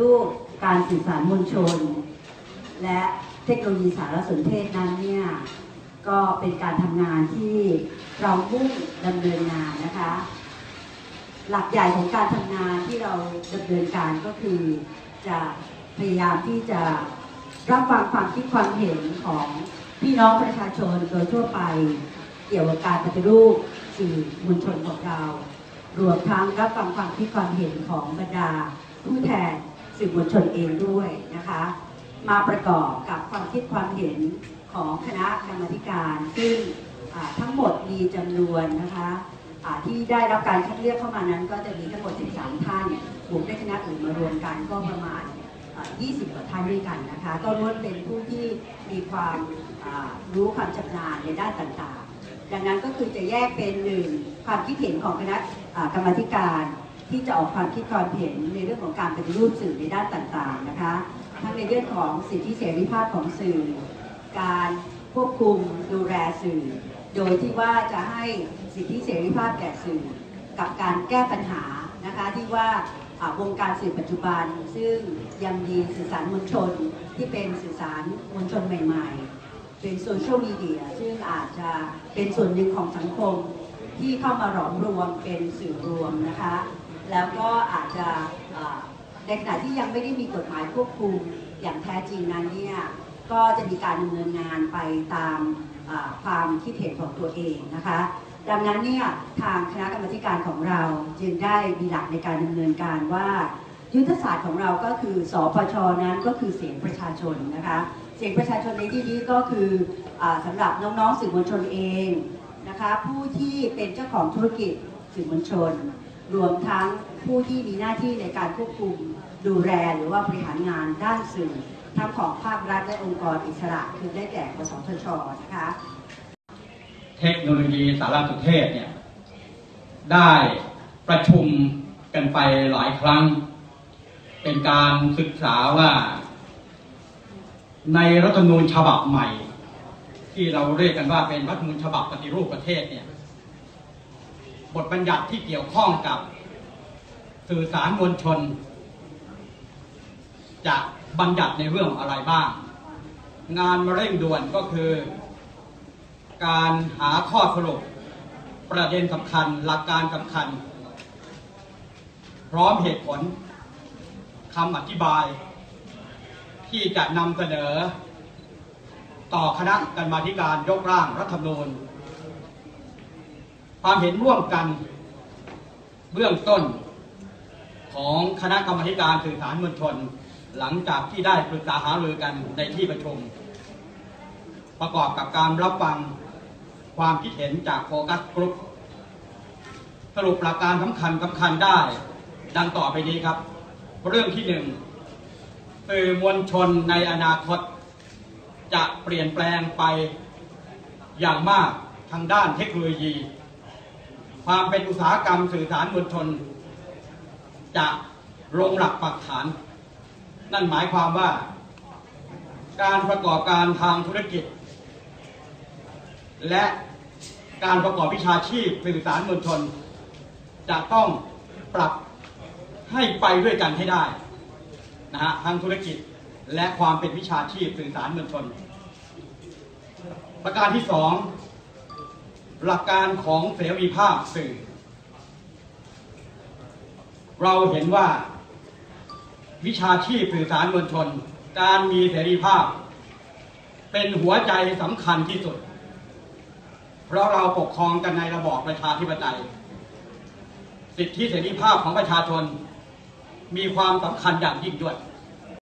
รูปการสื่อสารมวลชน และเทคโนโลยีสารสนเทศนั้นเนี่ยก็เป็นการทำงานที่เรามุ่งดำเนินงานนะคะ หลักใหญ่ของการทำงานที่เราดำเนินการก็คือจะพยายามที่จะรับฟังความคิดความเห็นของพี่น้องประชาชนโดยทั่วไปเกี่ยวกับการปฏิรูปสื่อมวลชนของเรา รวมทั้งรับฟังความคิดความเห็นของบรรดาผู้แทน สื่อมวลชนเองด้วยนะคะ มาประกอบกับความคิดความเห็นของคณะกรรมการ ซึ่งทั้งหมดมีจำนวนนะคะที่ได้รับการคัดเลือกเข้ามานั้น ก็จะมีทั้งหมด 13 ท่านบวกด้วยคณะอื่นมารวมกันก็ประมาณ 20 กว่าท่านด้วยกันนะคะ ก็ล้วนเป็นผู้ที่มีความรู้ความชำนาญในด้านต่างๆ ดังนั้นก็คือจะแยกเป็นหนึ่งความคิดเห็นของคณะกรรมการ ที่จะออกความคิดความเห็นในเรื่องของการปฏิรูปสื่อในด้านต่างๆนะคะทั้งในเรื่องของสิทธิเสรีภาพของสื่อ การควบคุมดูแลสื่อ โดยที่ว่าจะให้สิทธิเสรีภาพแก่สื่อ กับการแก้ปัญหานะคะที่ว่าวงการสื่อปัจจุบัน ซึ่งยังมีสื่อสารมวลชนที่เป็นสื่อสารมวลชนใหม่ๆ เป็นโซเชียลมีเดียซึ่งอาจจะเป็นส่วนหนึ่งของสังคมที่เข้ามาหลอมรวมเป็นสื่อรวมนะคะ แล้วก็อาจจะในขณะที่ยังไม่ได้มีกฎหมายควบคุมอย่างแท้จริงนั้นเนี่ยก็จะมีการดำเนินงานไปตามความคิดเห็นของตัวเองนะคะ ดังนั้นเนี่ยทางคณะกรรมการของเราจึงได้มีหลักในการดำเนินการว่า ยุทธศาสตร์ของเราก็คือสปชนั้นก็คือเสียงประชาชนนะคะ เสียงประชาชนในที่นี้ก็คืออาสำหรับน้องๆสื่อมวลชนเองนะคะ ผู้ที่เป็นเจ้าของธุรกิจสื่อมวลชน รวมทั้งผู้ที่มีหน้าที่ในการควบคุมดูแลหรือว่าบริหารงานด้านสื่อ ทั้งของภาครัฐและองค์กรอิสระ คือได้แก่กสทชนะคะเทคโนโลยีสารสนเทศเนี่ยได้ประชุมกันไปหลายครั้ง เป็นการศึกษาว่า ในรัฐธรรมนูญฉบับใหม่ ที่เราเรียกกันว่าเป็นรัฐธรรมนูญฉบับปฏิรูปประเทศเนี่ย บทบัญญัติที่เกี่ยวข้องกับสื่อสารมวลชน จะบัญญัติในเรื่องอะไรบ้าง งานมาเร่งด่วนก็คือ การหาข้อสรุป ประเด็นสำคัญหลักการสำคัญ พร้อมเหตุผลคำอธิบาย ที่จะนำเสนอ ต่อคณะกรรมาธิการยกร่างรัฐธรรมนูญ ความเห็นร่วมกันเบื้องต้นของคณะกรรมธิการสื่อสารมวลชน หลังจากที่ได้ปรึกษาหารือกันในที่ประชุม ประกอบกับการรับฟังความคิดเห็นจากโฟกัสกรุ๊ปสรุปหลักการสำคัญสำคัญได้ ดังต่อไปนี้ครับ เรื่องที่หนึ่งสื่อมวลชนในอนาคต จะเปลี่ยนแปลงไปอย่างมากทางด้านเทคโนโลยี ความเป็นอุตสาหกรรมสื่อสารมวลชน จะลงหลักปักฐาน นั่นหมายความว่า การประกอบการทางธุรกิจ และการประกอบวิชาชีพสื่อสารมวลชน จะต้องปรับให้ไปด้วยกันให้ได้นะฮะทางธุรกิจและความเป็นวิชาชีพสื่อสารมวลชน ประการที่สอง หลักการของเสรีภาพสื่อ เราเห็นว่า วิชาชีพสื่อสารมวลชน การมีเสรีภาพ เป็นหัวใจสำคัญที่สุด เพราะเราปกครองกันในระบอบประชาธิปไตย สิทธิเสรีภาพของประชาชน มีความสำคัญอย่างยิ่งยวด